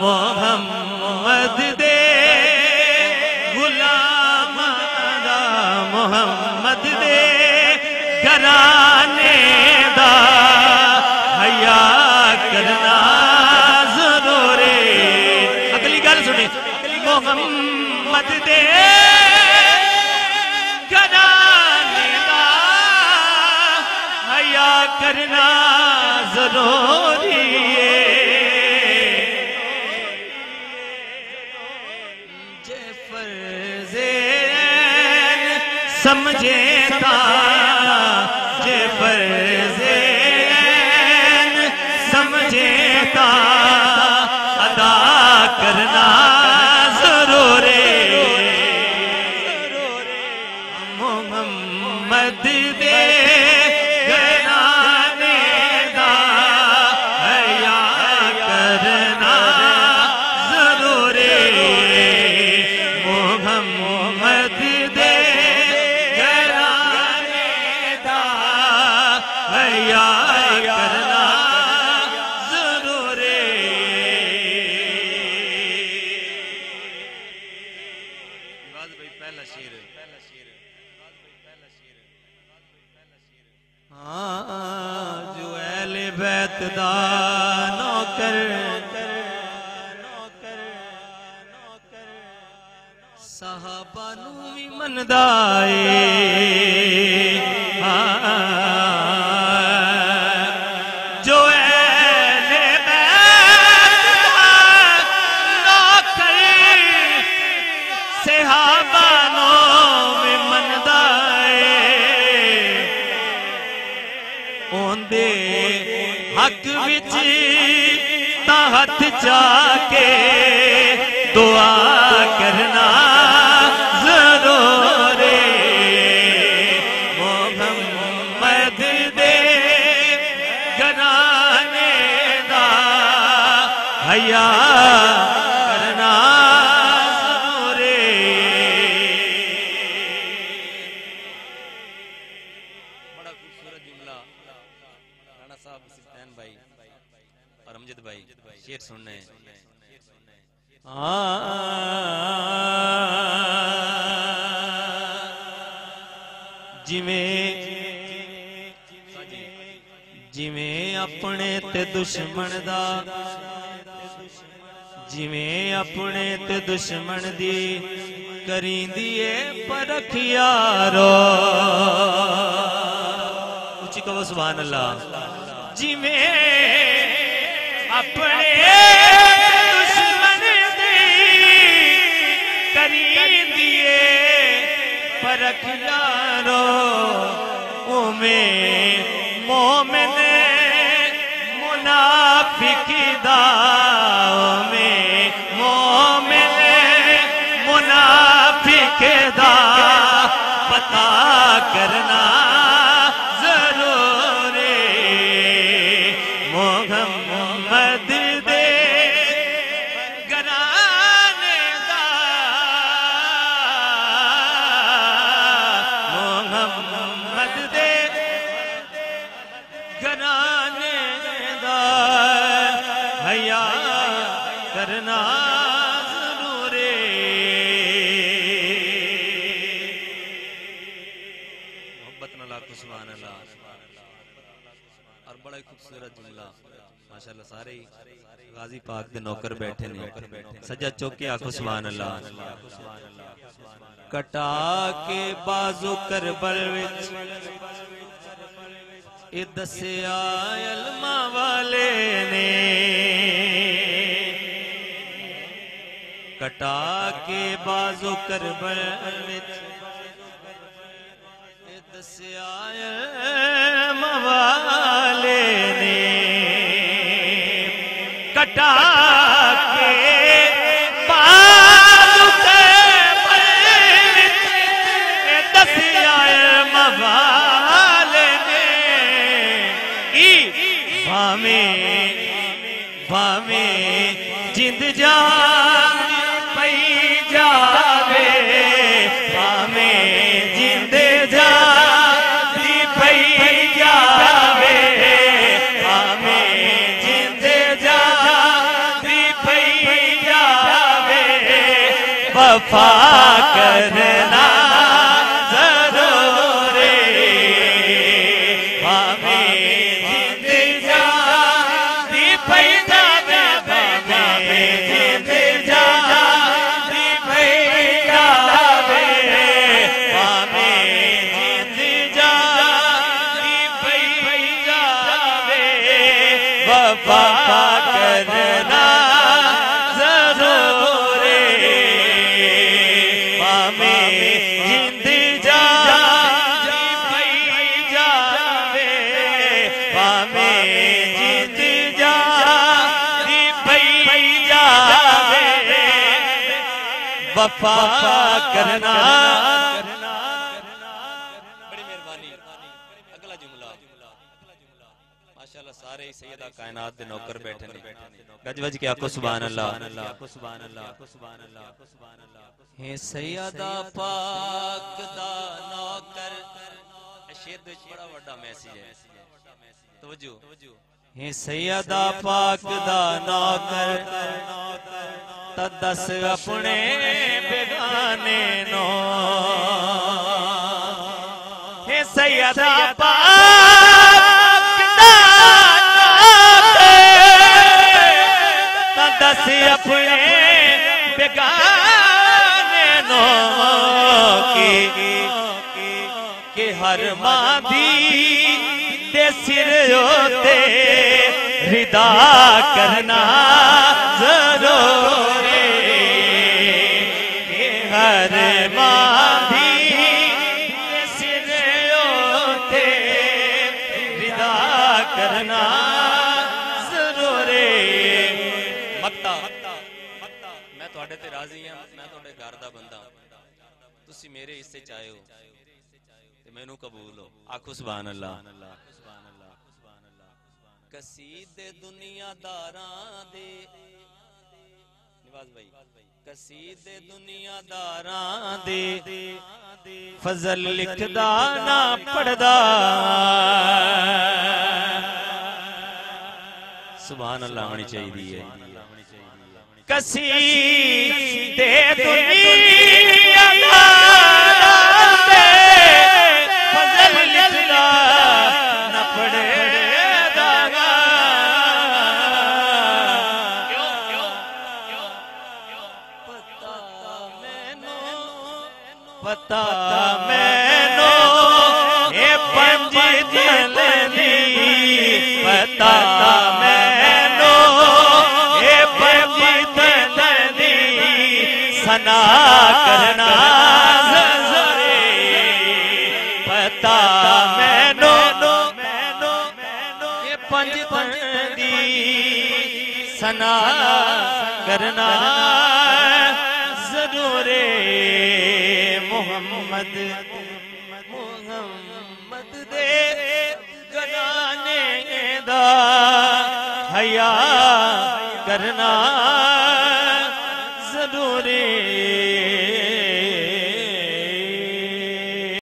محمد دے غلام دا محمد دے گرانے دا حیا کرنا ضرور ہے۔ اگلی گل سنی محمد دے گرانے دا حیا کرنا ضروری ہے۔ سمجھے تا پہلا شیر ہاں جو اہل بیت دا نوکر صحابہ نو بھی مندا حق وچ تا جا کے دعا کرنا ضرور محمد دے گرانے دا حیا صاحب، سلطان بھائی اور امجد بھائی شیر سننے۔ جویں جویں اپنے تے دشمن دا، جویں اپنے تے دشمن دی کریندی اے پرکھ یارو۔ اچھی کہو سبحان اللہ۔ جویں اپنے دشمن دی کریندی اے پرکھ یارو اومیں مومن کرنا ضرور محبت نہ لاکھو، سبحان اللہ۔ اور بڑا ہی خوبصورت جملہ۔ ماشاءاللہ سارے ہی غازی پاک دے نوکر بیٹھے نے۔ سجا چوکے آکھو، سبحان اللہ۔ کٹا کے بازو کربل وچ اے دسیا علماء والے نے۔ کٹا کے بازو کربل دسیا علماء والے نے۔ کٹا کے بازو کربل وفا کرنا ضرور ہمیں جند جان دی پیدا ہمیں جند جان دی پیدا ہمیں جند وفا کرنا۔ بڑی مہربانی۔ اگلا جملہ۔ ماشاءاللہ سارے سیدہ کائنات دے نوکر بیٹھے نے۔ گج وج کے آکو سبحان اللہ۔ سبحان اللہ ہے سیدہ پاک دا نوکر۔ شیر دے بڑا بڑا میسج ہے۔ توجہ ہے سیدہ پاک دا نوکر تا دس اپنے بیگانے نو ہے سیدہ پاک دا نوکر تا دس اپنے بیگانے نو کی کہ ہر مادی دے سر ہوتے ردا کرنا ضرور کہ ہر مادی سر ہوتے ردا کرنا ضرور مکتا میں تواڈے تے راضی ہاں میں تواڈے گھر دا بندہ ہاں۔ تسی میرے حصے چاہے ہو، تے مینوں قبول ہو۔ آکھو سبحان اللہ۔ کسید دنیا داراں دے نواز بھائی کسید دنیا داراں دے فضل لکھدا نہ پڑھدا سبحان اللہ ہونی چاہیے کسی دے دنیا پتا مینو اے پنج جلدی پتا مینو اے پنج جلدی سنا کرنا پتا مینو اے پنج جلدی سنا کرنا ضرور محمد محمد دے گنانے دا حیا کرنا۔